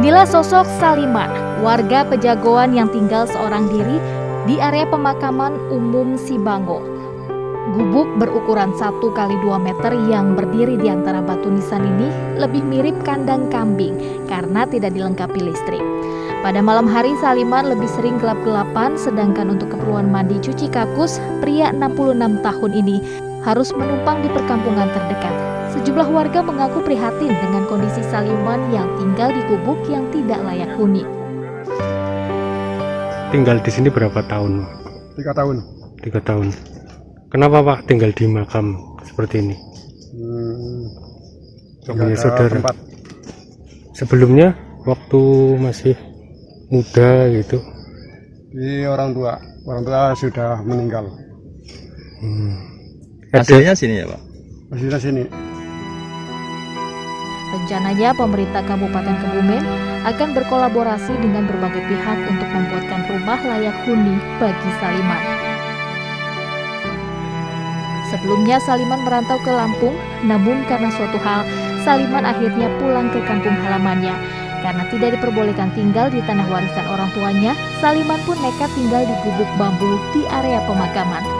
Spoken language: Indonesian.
Inilah sosok Saliman, warga pejagoan yang tinggal seorang diri di area pemakaman umum Sibango. Gubuk berukuran 1 kali 2 meter yang berdiri di antara batu nisan ini lebih mirip kandang kambing karena tidak dilengkapi listrik. Pada malam hari Saliman lebih sering gelap-gelapan sedangkan untuk keperluan mandi cuci kakus, pria 66 tahun ini harus menumpang di perkampungan terdekat. Sejumlah warga mengaku prihatin dengan kondisi Saliman yang tinggal di gubuk yang tidak layak huni. Tinggal di sini berapa tahun? tiga tahun Tiga tahun. Kenapa Pak tinggal di makam seperti ini? hmm, punya ada saudara. tempat Sebelumnya waktu masih muda gitu. di orang tua orang tua sudah meninggal Hmm. Ada Hasilnya sini ya Pak? masih di sini Rencananya pemerintah Kabupaten Kebumen akan berkolaborasi dengan berbagai pihak untuk membuatkan rumah layak huni bagi Saliman. Sebelumnya Saliman merantau ke Lampung, namun karena suatu hal, Saliman akhirnya pulang ke kampung halamannya. Karena tidak diperbolehkan tinggal di tanah warisan orang tuanya, Saliman pun nekat tinggal di gubuk bambu di area pemakaman.